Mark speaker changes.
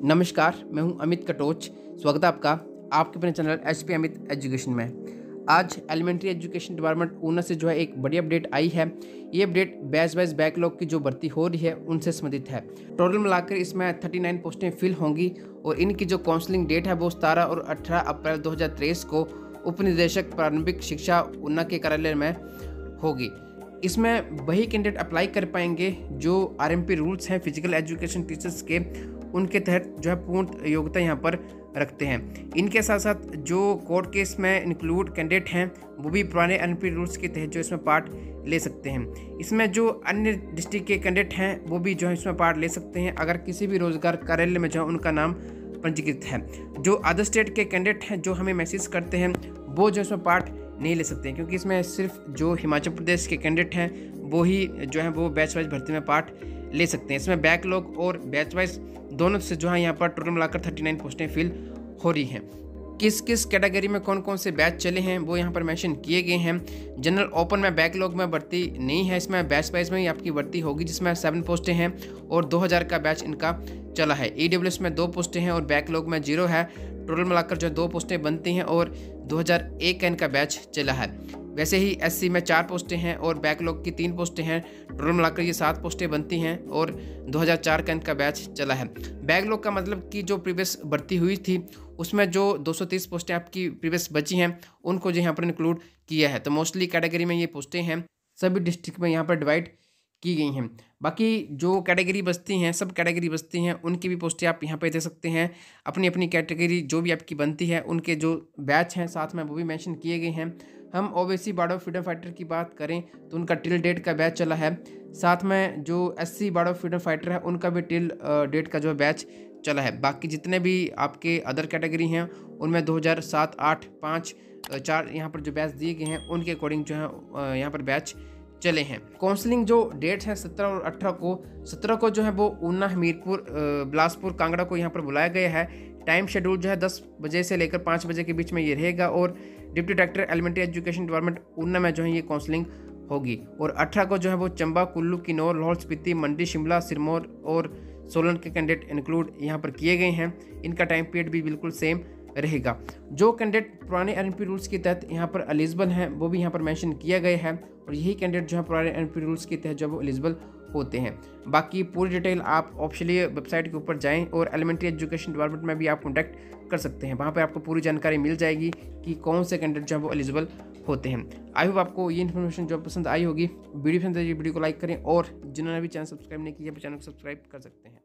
Speaker 1: नमस्कार, मैं हूँ अमित कटोच। स्वागत है आपका आपके अपने channel H P Amit education में। आज एलिमेंट्री एजुकेशन डिपार्टमेंट ऊना से जो है एक बड़ी अपडेट आई है। ये अपडेट बैच वाइज बैकलॉग की जो भर्ती हो रही है, उनसे संबंधित है। टोटल मिलाकर इसमें 39 पोस्टें फिल होंगी और इनकी जो काउंसलिंग डेट है वो सतारह और अठारह अप्रैल दो हज़ार तेईस को उप निदेशक प्रारंभिक शिक्षा ऊना के कार्यालय में होगी। इसमें वही कैंडिडेट अप्लाई कर पाएँगे जो आरएमपी रूल्स हैं फ़िज़िकल एजुकेशन टीचर्स के, उनके तहत जो है पूर्ण योग्यता यहाँ पर रखते हैं। इनके साथ साथ जो कोर्ट केस में इंक्लूड कैंडिडेट हैं, वो भी पुराने एन रूल्स के तहत जो इसमें पार्ट ले सकते हैं। इसमें जो अन्य डिस्ट्रिक्ट के कैंडिडेट हैं, वो भी जो है इसमें पार्ट ले सकते हैं, अगर किसी भी रोज़गार कार्यालय में जो है उनका नाम पंजीकृत है। जो अदर स्टेट के कैंडिडेट हैं, जो हमें मैसेज करते हैं, वो जो इसमें पार्ट नहीं ले सकते क्योंकि इसमें सिर्फ़ जो हिमाचल प्रदेश के कैंडिडेट हैं, वो ही जो है वो बैच वाइज भर्ती में पार्ट ले सकते हैं। इसमें बैकलॉग और बैच वाइज दोनों से जो है यहाँ पर टोटल मिलाकर थर्टी नाइन पोस्टें फिल हो रही हैं। किस किस कैटेगरी में कौन कौन से बैच चले हैं, वो यहाँ पर मेंशन किए गए हैं। जनरल ओपन में बैकलॉग में भर्ती नहीं है, इसमें बैच वाइज में ही आपकी भर्ती होगी, जिसमें सेवन पोस्टें हैं और 2000 का बैच इनका चला है। ई e में दो पोस्टें हैं और बैकलॉग में ज़ीरो है। टोटल मिलाकर जो दो पोस्टें बनती हैं और 2001 का इनका बैच चला है। वैसे ही एससी में चार पोस्टें हैं और बैकलॉग की तीन पोस्टें हैं। टोटल मिलाकर ये सात पोस्टें बनती हैं और 2004 का इनका बैच चला है। बैकलॉग का मतलब कि जो प्रीवियस भर्ती हुई थी, उसमें जो 230 पोस्टें आपकी प्रीवियस बची हैं, उनको जो यहाँ पर इंक्लूड किया है। तो मोस्टली कैटेगरी में ये पोस्टें हैं। सभी डिस्ट्रिक्ट में यहाँ पर डिवाइड की गई हैं। बाकी जो कैटेगरी बचती हैं, सब कैटेगरी बचती हैं, उनकी भी पोस्टें आप यहाँ पे दे सकते हैं। अपनी अपनी कैटेगरी जो भी आपकी बनती है, उनके जो बैच हैं साथ में, वो भी मेंशन किए गए हैं। हम ओवेसी बाडो फ्रीडम फाइटर की बात करें तो उनका टिल डेट का बैच चला है। साथ में जो एस सी बाडो फ्रीडम फाइटर है, उनका भी टिल डेट का जो बैच चला है। बाकी जितने भी आपके अदर कैटेगरी हैं, उनमें दो हज़ार सात, आठ, पाँच चार यहाँ पर जो बैच दिए गए हैं, उनके अकॉर्डिंग जो है यहाँ पर बैच चले हैं। काउंसलिंग जो डेट है सत्रह और अठारह को, सत्रह को जो है वो ऊना, हमीरपुर बिलासपुर, कांगड़ा को यहाँ पर बुलाया गया है। टाइम शेड्यूल जो है दस बजे से लेकर पाँच बजे के बीच में ये रहेगा और deputy director elementary education department Una में जो है ये काउंसलिंग होगी। और अठारह को जो है वो चंबा, कुल्लू, किन्नौर, लाहौल स्पीति, मंडी, शिमला, सिरमौर और सोलन के कैंडिडेट इंक्लूड यहाँ पर किए गए हैं। इनका टाइम पीरियड भी बिल्कुल सेम रहेगा। जो कैंडिडेट पुराने एन रूल्स के तहत यहाँ पर एलिजिबल हैं, वो भी यहाँ पर मैंशन किया गया है और यही कैंडिडेट जो है पुराने एनपी रूल्स के तहत जो वो एलिजिबल होते हैं। बाकी पूरी डिटेल आप ऑप्शनली वेबसाइट के ऊपर जाएँ और एलिमेंट्री एजुकेशन डिपार्टमेंट में भी आप कॉन्टैक्ट कर सकते हैं। वहाँ पर आपको पूरी जानकारी मिल जाएगी कि कौन से कैंडिडेट जो है वो एलिजिबल होते हैं। आई होप आपको ये इन्फॉर्मेशन जो पसंद आई होगी। वीडियो पसंद आई वीडियो को लाइक करें और जिन्होंने भी चैनल सब्सक्राइब नहीं किया चैनल को सब्सक्राइब कर सकते हैं।